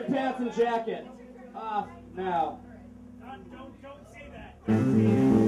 your pants and jacket. Off now. Don't, don't, don't say that.